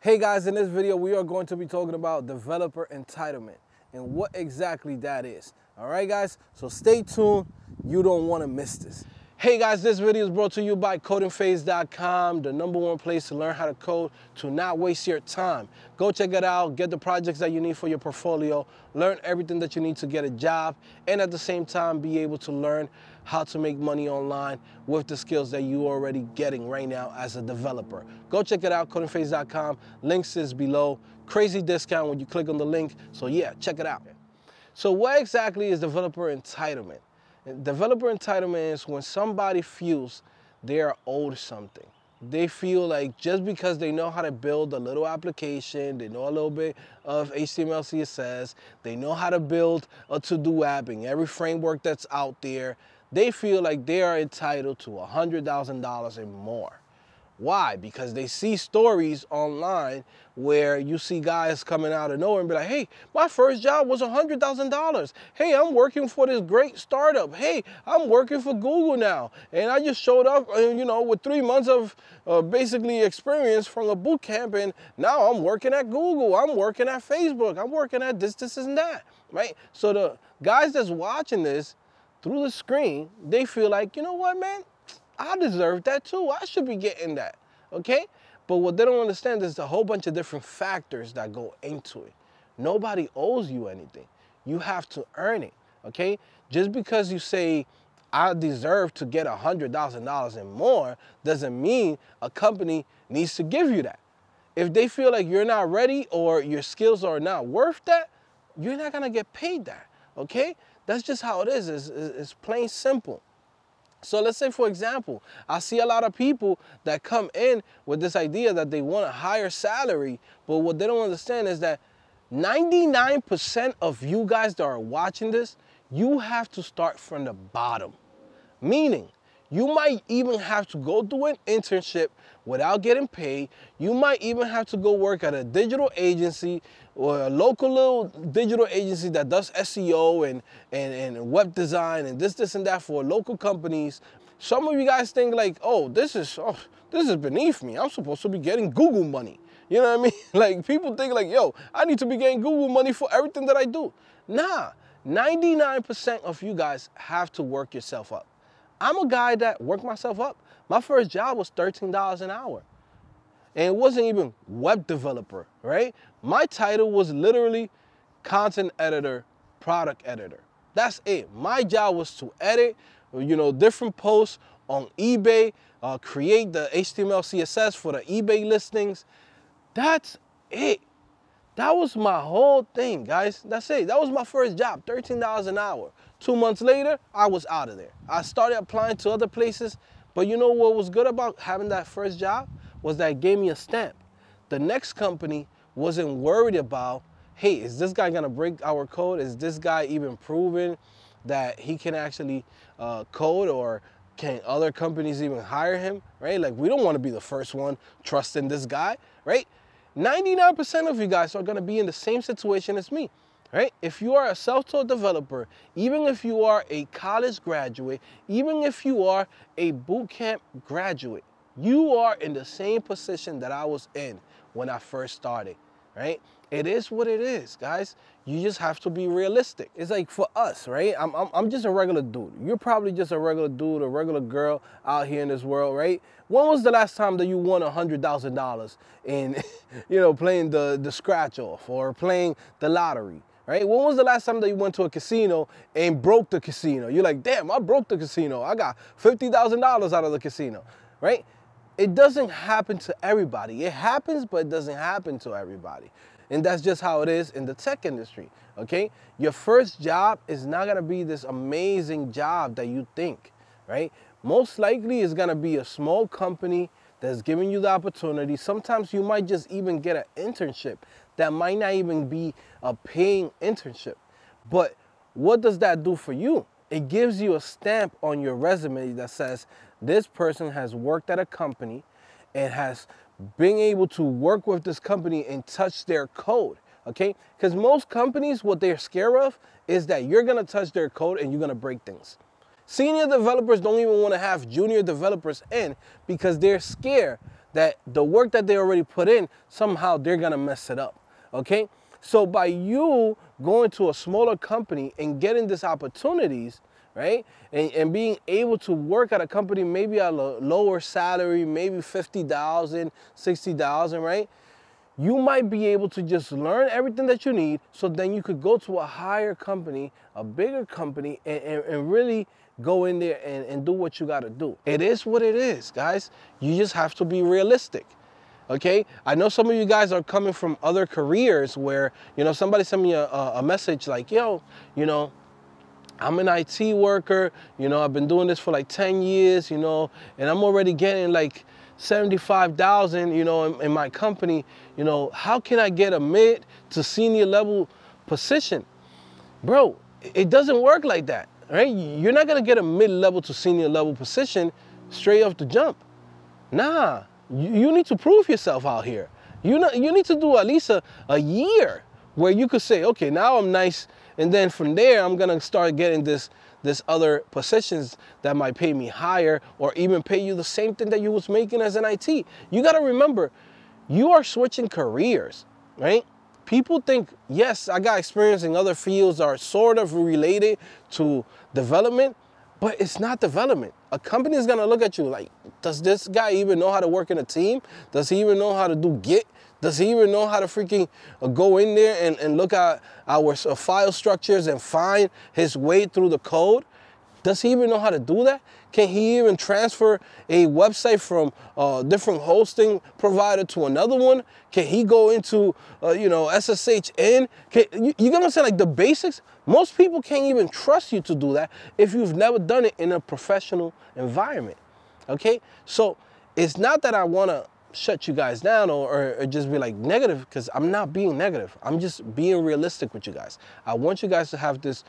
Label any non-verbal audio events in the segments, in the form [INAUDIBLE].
Hey guys, in this video, we are going to be talking about developer entitlement and what exactly that is. All right, guys, so stay tuned. You don't want to miss this. Hey guys, this video is brought to you by codingphase.com, the number one place to learn how to code to not waste your time. Go check it out, get the projects that you need for your portfolio, learn everything that you need to get a job, and at the same time be able to learn how to make money online with the skills that you are already getting right now as a developer. Go check it out, codingphase.com. Links is below. Crazy discount when you click on the link. So yeah, check it out. So what exactly is developer entitlement? Developer entitlement is when somebody feels they are owed something. They feel like just because they know how to build a little application, they know a little bit of HTML, CSS, they know how to build a to-do app in every framework that's out there, they feel like they are entitled to $100,000 and more. Why? Because they see stories online where you see guys coming out of nowhere and be like, hey, my first job was $100,000. Hey, I'm working for this great startup. Hey, I'm working for Google now. And I just showed up, uh, you know, with three months of uh, basically experience from a boot camp. And now I'm working at Google. I'm working at Facebook. I'm working at this, this, and that, right? So the guys that's watching this, through the screen, they feel like, you know what, man? I deserve that too. I should be getting that, okay? But what they don't understand is a whole bunch of different factors that go into it. Nobody owes you anything. You have to earn it, okay? Just because you say, I deserve to get $100,000 and more doesn't mean a company needs to give you that. If they feel like you're not ready or your skills are not worth that, you're not gonna get paid that, okay? That's just how it is. It's, it's plain simple. So let's say, for example, I see a lot of people that come in with this idea that they want a higher salary, but what they don't understand is that 99% of you guys that are watching this, you have to start from the bottom. Meaning, you might even have to go do an internship without getting paid. You might even have to go work at a digital agency or a local little digital agency that does SEO and, and, and web design and this, this, and that for local companies. Some of you guys think like, oh, this is oh, this is beneath me. I'm supposed to be getting Google money. You know what I mean? [LAUGHS] Like people think like, yo, I need to be getting Google money for everything that I do. Nah, 99% of you guys have to work yourself up. I'm a guy that worked myself up. My first job was $13 an hour. And it wasn't even web developer, right? My title was literally content editor, product editor. That's it. My job was to edit, you know, different posts on eBay, uh, create the HTML, CSS for the eBay listings. That's it. That was my whole thing, guys. That's it. That was my first job, $13 an hour. Two months later, I was out of there. I started applying to other places, but you know what was good about having that first job? Was that it gave me a stamp. The next company wasn't worried about, hey, is this guy gonna break our code? Is this guy even proven that he can actually uh, code or can other companies even hire him, right? Like we don't wanna be the first one trusting this guy, right? 99% of you guys are gonna be in the same situation as me right? If you are a self-taught developer, even if you are a college graduate, even if you are a bootcamp graduate, you are in the same position that I was in when I first started, right? It is what it is, guys. You just have to be realistic. It's like for us, right? I'm, I'm, I'm just a regular dude. You're probably just a regular dude, a regular girl out here in this world, right? When was the last time that you won $100,000 in, [LAUGHS] you know, playing the, the scratch off or playing the lottery? right? When was the last time that you went to a casino and broke the casino? You're like, damn, I broke the casino. I got $50,000 out of the casino, right? It doesn't happen to everybody. It happens, but it doesn't happen to everybody. And that's just how it is in the tech industry, okay? Your first job is not gonna be this amazing job that you think, right? Most likely it's gonna be a small company that's giving you the opportunity. Sometimes you might just even get an internship that might not even be a paying internship. But what does that do for you? It gives you a stamp on your resume that says this person has worked at a company and has been able to work with this company and touch their code. Okay? Because most companies, what they're scared of is that you're gonna touch their code and you're gonna break things. Senior developers don't even want to have junior developers in because they're scared that the work that they already put in, somehow they're gonna mess it up, okay? So by you going to a smaller company and getting these opportunities, right? And, and being able to work at a company maybe at a lower salary, maybe 50,000, 60,000, right? You might be able to just learn everything that you need so then you could go to a higher company, a bigger company, and, and, and really go in there and, and do what you gotta do. It is what it is, guys. You just have to be realistic okay i know some of you guys are coming from other careers where you know somebody sent me a, a, message like yo you know i'm an it worker you know i've been doing this for like 10 years you know and i'm already getting like 75000 you know in, in my company you know how can i get a mid to senior level position? Bro it doesn't work like that right? You're not to get a mid-level to senior level position straight off the jump. Nah you, you need to prove yourself out here. You know, you need to do at least a, a year where you could say, okay, now I'm nice, and then from there I'm gonna start getting this this other positions that might pay me higher or even pay you the same thing that you was making as an IT. You gotta remember, you are switching careers, right? People think, yes, I got experience in other fields that are sort of related to development, but it's not development. A company is gonna look at you like, does this guy even know how to work in a team? Does he even know how to do Git? Does he even know how to freaking uh, go in there and, and look at our uh, file structures and find his way through the code? Does he even know how to do that? Can he even transfer a website from a different hosting provider to another one? Can he go into, uh, you know, SSHN? Can, you, you get what I'm saying? Like the basics, most people can't even trust you to do that if you've never done it in a professional environment, okay? So it's not that I want to shut you guys down or, or, just be like negative because I'm not being negative. I'm just being realistic with you guys. I want you guys to have this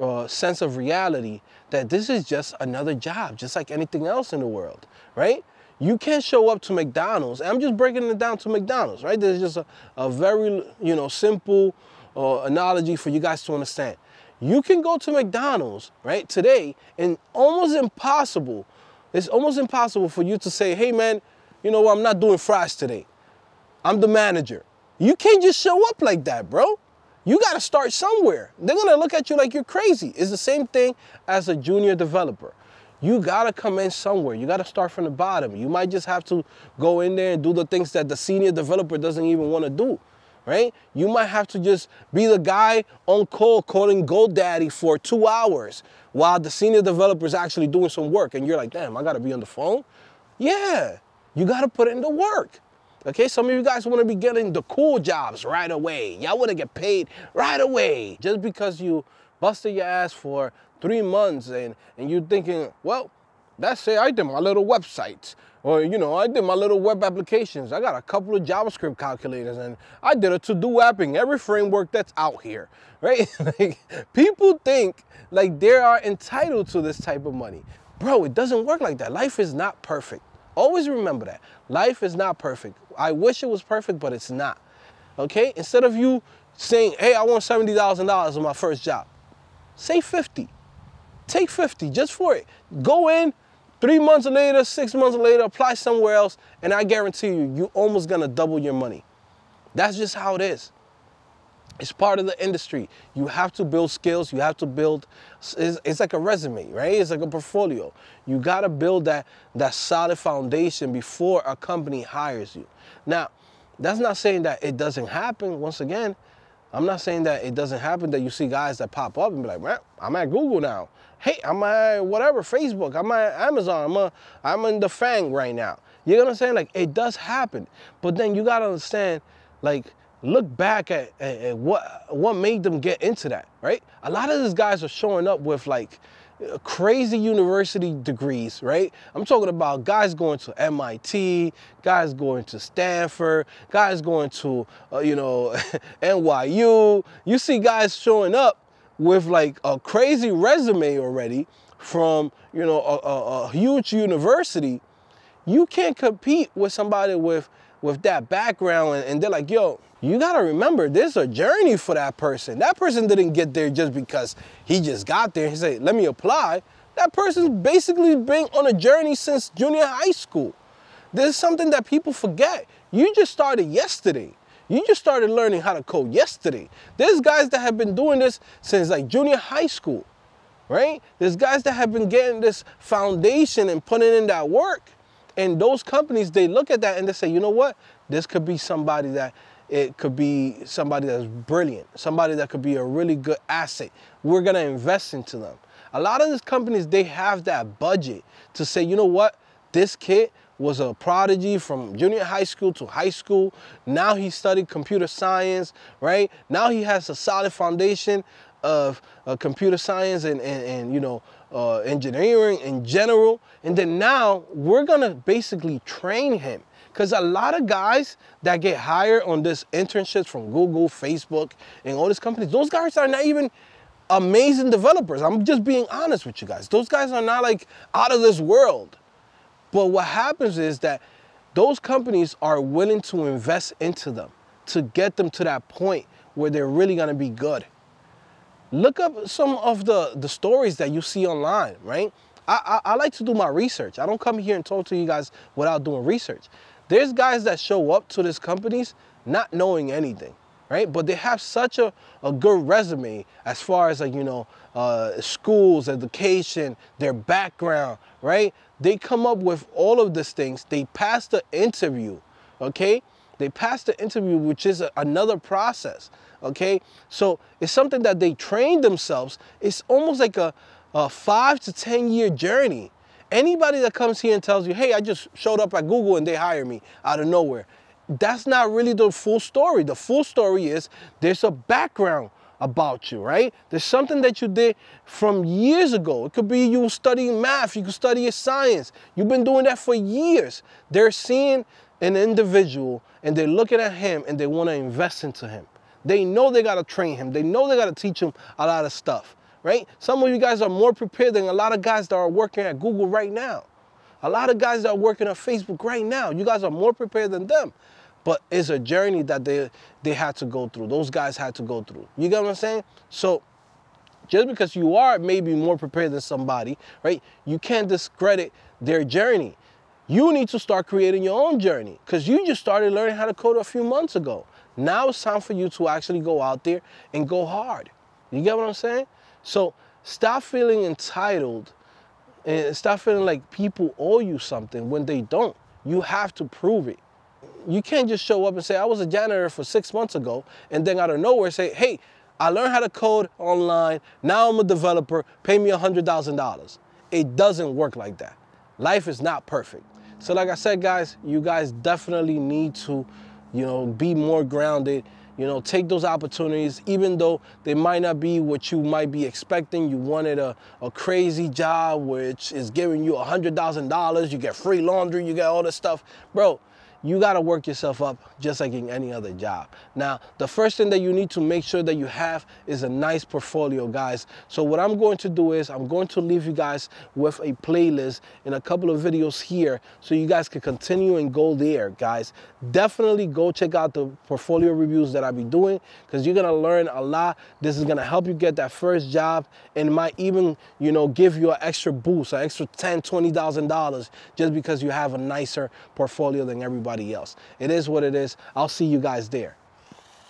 uh, sense of reality that this is just another job, just like anything else in the world, right? You can't show up to McDonald's. I'm just breaking it down to McDonald's, right? There's just a, a very, you know, simple uh, analogy for you guys to understand. You can go to McDonald's, right, today, and almost impossible, it's almost impossible for you to say, hey man, you know what, I'm not doing fries today. I'm the manager. You can't just show up like that, bro. You got to start somewhere. They're going to look at you like you're crazy. It's the same thing as a junior developer. You got to come in somewhere. You got to start from the bottom. You might just have to go in there and do the things that the senior developer doesn't even want to do, right? You might have to just be the guy on call calling GoDaddy for two hours while the senior developer is actually doing some work. And you're like, damn, I got to be on the phone? Yeah, you got to put in the work. Okay, some of you guys want to be getting the cool jobs right away. Y'all want to get paid right away. Just because you busted your ass for three months and, and you're thinking, well, that's it, I did my little websites. Or, you know, I did my little web applications. I got a couple of JavaScript calculators and I did a to-do apping, every framework that's out here, [LAUGHS] right? like, people think like they are entitled to this type of money. Bro, it doesn't work like that. Life is not perfect. Always remember that. Life is not perfect. I wish it was perfect, but it's not. Okay? Instead of you saying, hey, I want $70,000 on my first job, say 50. Take 50 just for it. Go in, three months later, six months later, apply somewhere else, and I guarantee you, you're almost gonna double your money. That's just how it is. It's part of the industry. You have to build skills. You have to build, it's, it's, like a resume, right? It's like a portfolio. You got to build that, that solid foundation before a company hires you. Now, that's not saying that it doesn't happen. Once again, I'm not saying that it doesn't happen that you see guys that pop up and be like, man, I'm at Google now. Hey, I'm at whatever, Facebook. I'm at Amazon. I'm, a, I'm in the FANG right now. You know what I'm saying? Like, it does happen. But then you got to understand, like, look back at, at, at, what what made them get into that, right? A lot of these guys are showing up with like crazy university degrees, right? I'm talking about guys going to MIT, guys going to Stanford, guys going to, uh, you know, [LAUGHS] NYU. You see guys showing up with like a crazy resume already from, you know, a, a, a huge university. You can't compete with somebody with with that background and, they're like, yo, you gotta remember there's a journey for that person. That person didn't get there just because he just got there. He said, let me apply. That person's basically been on a journey since junior high school. This is something that people forget. You just started yesterday. You just started learning how to code yesterday. There's guys that have been doing this since like junior high school, right? There's guys that have been getting this foundation and putting in that work. And those companies, they look at that and they say, you know what? This could be somebody that it could be somebody that's brilliant, somebody that could be a really good asset. We're gonna invest into them. A lot of these companies, they have that budget to say, you know what, this kid was a prodigy from junior high school to high school. Now he studied computer science, right? Now he has a solid foundation of uh, computer science and, and, and you know, uh, engineering in general. And then now we're gonna basically train him because a lot of guys that get hired on this internships from Google, Facebook, and all these companies, those guys are not even amazing developers. I'm just being honest with you guys. Those guys are not like out of this world. But what happens is that those companies are willing to invest into them to get them to that point where they're really gonna be good. Look up some of the, the stories that you see online, right? I, I, I like to do my research. I don't come here and talk to you guys without doing research. There's guys that show up to these companies not knowing anything, right? But they have such a, a good resume as far as like, you know, uh, schools, education, their background, right? They come up with all of these things. They pass the interview, okay? They pass the interview, which is a, another process, okay? So it's something that they train themselves. It's almost like a, a five to 10 year journey Anybody that comes here and tells you, hey, I just showed up at Google and they hired me out of nowhere, that's not really the full story. The full story is there's a background about you, right? There's something that you did from years ago. It could be you were studying math, you could study science. You've been doing that for years. They're seeing an individual and they're looking at him and they want to invest into him. They know they got to train him. They know they got to teach him a lot of stuff right? Some of you guys are more prepared than a lot of guys that are working at Google right now. A lot of guys that are working at Facebook right now, you guys are more prepared than them. But it's a journey that they, they had to go through. Those guys had to go through. You get what I'm saying? So just because you are maybe more prepared than somebody, right? You can't discredit their journey. You need to start creating your own journey because you just started learning how to code a few months ago. Now it's time for you to actually go out there and go hard. You get what I'm saying? So stop feeling entitled and stop feeling like people owe you something when they don't. You have to prove it. You can't just show up and say, I was a janitor for six months ago, and then out of nowhere say, hey, I learned how to code online. Now I'm a developer. Pay me $100,000. It doesn't work like that. Life is not perfect. So like I said, guys, you guys definitely need to, you know, be more grounded you know, take those opportunities, even though they might not be what you might be expecting. You wanted a, a crazy job which is giving you $100,000, you get free laundry, you get all this stuff. Bro, you got to work yourself up just like in any other job. Now, the first thing that you need to make sure that you have is a nice portfolio, guys. So what I'm going to do is I'm going to leave you guys with a playlist in a couple of videos here so you guys can continue and go there, guys. Definitely go check out the portfolio reviews that I'll be doing because you're going to learn a lot. This is going to help you get that first job and might even, you know, give you an extra boost, an extra $10, $20,000 just because you have a nicer portfolio than else. It is what it is. I'll see you guys there.